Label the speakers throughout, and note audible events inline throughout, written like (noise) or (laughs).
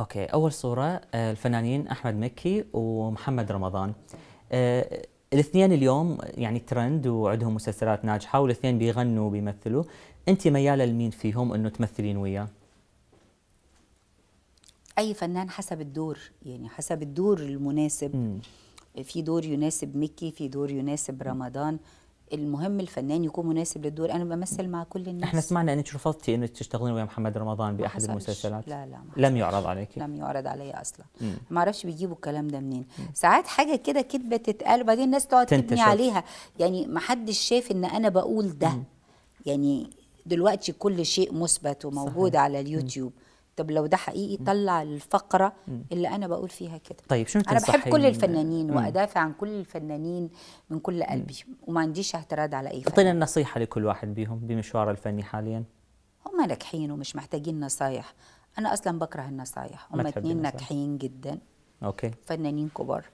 Speaker 1: okay أول صورة آه، الفنانين أحمد مكي ومحمد رمضان. آه، الاثنين اليوم يعني ترند وعندهم مسلسلات ناجحة والاثنين بيغنوا وبيمثلوا. أنت ميالة لمين فيهم إنه تمثلين وياه؟
Speaker 2: أي فنان حسب الدور يعني حسب الدور المناسب.
Speaker 1: مم.
Speaker 2: في دور يناسب مكي في دور يناسب رمضان. المهم الفنان يكون مناسب للدور. أنا بمثل مع كل الناس.
Speaker 1: إحنا سمعنا انك رفضتي إنك تشتغلين ويا محمد رمضان
Speaker 2: بأحد.
Speaker 1: المسلسلات.
Speaker 2: لا لا ما
Speaker 1: لم يعرض عليك
Speaker 2: لم يعرض عليا أصلا.
Speaker 1: مم.
Speaker 2: ما أعرفش بيجيبوا الكلام ده منين. ساعات حاجة كده كدبة تتقال وبعدين الناس تقعد تبني. عليها. يعني ما حدش شاف إن أنا بقول ده. يعني دلوقتي كل شيء مثبت وموجود
Speaker 1: صحيح.
Speaker 2: على اليوتيوب. طب لو ده حقيقي طلع الفقرة اللي أنا بقول فيها كده.
Speaker 1: طيب شنو
Speaker 2: أنا بحب كل الفنانين. وأدافع عن كل الفنانين من كل قلبي وما عنديش اعتراض على أي
Speaker 1: اعطينا
Speaker 2: فنان.
Speaker 1: النصيحة لكل واحد بيهم بمشواره الفني حاليا.
Speaker 2: هم ناجحين ومش محتاجين نصايح. أنا أصلا بكره النصايح. هم اتنين. ناجحين جدا.
Speaker 1: okay.
Speaker 2: فنانين كبار.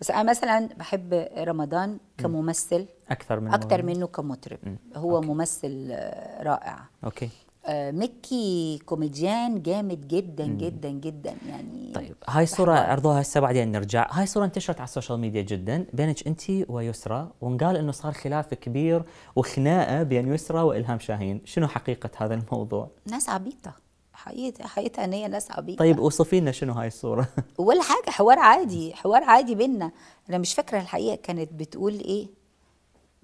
Speaker 2: بس أنا مثلا بحب رمضان كممثل
Speaker 1: أكثر من مغني.
Speaker 2: منه كمطرب. هو ممثل آه، رائع. okay. مكي كوميديان جامد جدا جدا جدا يعني
Speaker 1: طيب هاي الصورة
Speaker 2: بحبها.
Speaker 1: عرضوها هسه بعدين نرجع، هاي الصورة انتشرت على ال social media جدا بينك أنت ويسرى وانقال إنه صار خلاف كبير وخناقة بين يسرى وإلهام شاهين، شنو حقيقة هذا الموضوع؟
Speaker 2: ناس عبيطة. حقيقة حقيقة إن هي ناس عبيطة.
Speaker 1: طيب وصفي لنا شنو هاي الصورة؟
Speaker 2: ولا حاجة حوار عادي حوار عادي بينا أنا مش فاكرة الحقيقة كانت بتقول إيه.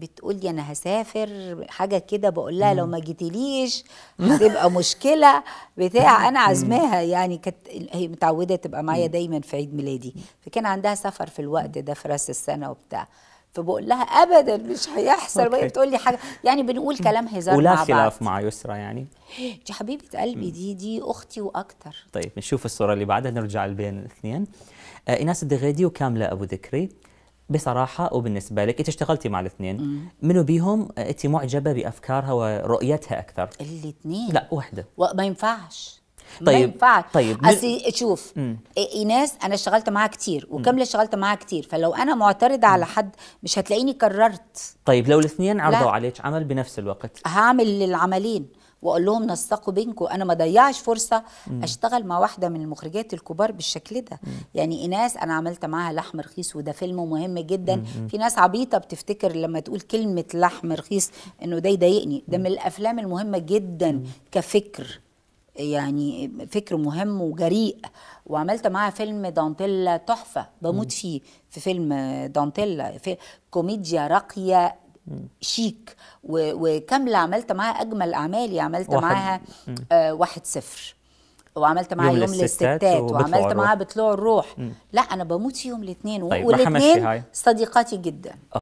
Speaker 2: بتقول لي أنا هسافر حاجة كده بقول لها لو ما جيتيليش هتبقى (laughs) مشكلة بتاع أنا عازماها يعني كانت هي متعودة تبقى معايا دايما في عيد ميلادي فكان عندها سفر في الوقت ده في رأس السنة وبتاع فبقول لها ابدا مش هيحصل وهي. (laughs) بتقول لي حاجة يعني بنقول كلام هزار
Speaker 1: ولا
Speaker 2: مع بعض.
Speaker 1: خلاف مع يسرى يعني؟ (gasps)
Speaker 2: دي حبيبة قلبي دي دي أختي وأكتر.
Speaker 1: طيب نشوف الصورة اللي بعدها نرجع بين الاثنين. آه ايناس الدغيدي وكاملة أبو ذكري. بصراحة وبالنسبة لك انت اشتغلتي مع الاثنين، منو بيهم انت معجبة بأفكارها ورؤيتها أكثر؟
Speaker 2: الاثنين.
Speaker 1: لا وحدة.
Speaker 2: وما ينفعش. ما
Speaker 1: طيب-
Speaker 2: ينفعش.
Speaker 1: طيب،
Speaker 2: أصل شوف ايناس أنا اشتغلت معاها كتير وكاملة اشتغلت معاها كتير فلو أنا معترضة على حد مش هتلاقيني كررت
Speaker 1: طيب لو الاثنين عرضوا. عليك عمل بنفس الوقت؟
Speaker 2: هعمل العملين واقول لهم نسقوا بينكم أنا ما ضيعش فرصة أشتغل مع واحدة من المخرجات الكبار بالشكل ده. يعني ايناس أنا عملت معاها لحم رخيص وده فيلم مهم جدا. في ناس عبيطة بتفتكر لما تقول كلمة لحم رخيص إنه ده يضايقني. ده من الأفلام المهمة جدا كفكر يعني فكر مهم وجريء. وعملت معاها فيلم دانتيلا تحفة بموت فيه. في فيلم دانتيلا في كوميديا راقية شيك وكامله عملت معاها أجمل اعمالي عملت
Speaker 1: واحد.
Speaker 2: معاها آه واحد صفر وعملت معاها
Speaker 1: يوم
Speaker 2: يوم,
Speaker 1: للستات
Speaker 2: وعملت. معاها بطلوع الروح لا أنا بموت فيهم الاثنين
Speaker 1: طيب،
Speaker 2: والاثنين. صديقاتي جدا